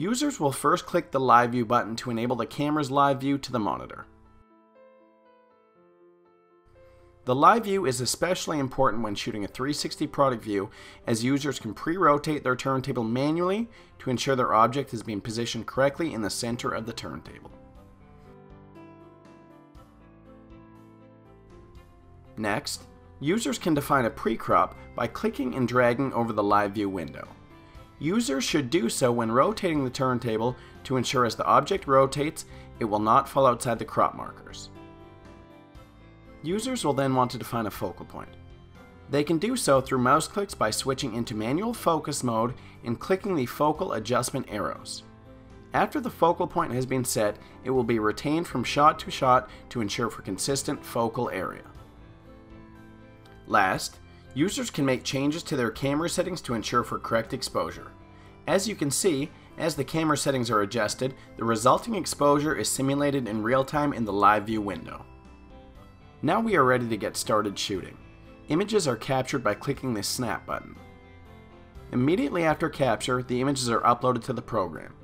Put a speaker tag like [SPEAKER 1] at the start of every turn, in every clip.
[SPEAKER 1] Users will first click the Live View button to enable the camera's live view to the monitor. The live view is especially important when shooting a 360 product view as users can pre-rotate their turntable manually to ensure their object is being positioned correctly in the center of the turntable. Next, users can define a pre-crop by clicking and dragging over the live view window. Users should do so when rotating the turntable to ensure as the object rotates, it will not fall outside the crop markers. Users will then want to define a focal point. They can do so through mouse clicks by switching into manual focus mode and clicking the focal adjustment arrows. After the focal point has been set, it will be retained from shot to shot to ensure for consistent focal area. Last, users can make changes to their camera settings to ensure for correct exposure. As you can see, as the camera settings are adjusted, the resulting exposure is simulated in real time in the live view window. Now we are ready to get started shooting. Images are captured by clicking the snap button. Immediately after capture, the images are uploaded to the program.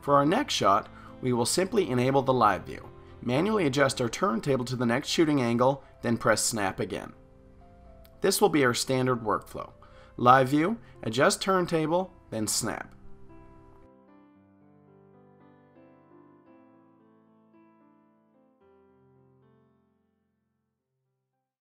[SPEAKER 1] For our next shot, we will simply enable the live view, manually adjust our turntable to the next shooting angle, then press snap again. This will be our standard workflow. Live view, adjust turntable, then snap.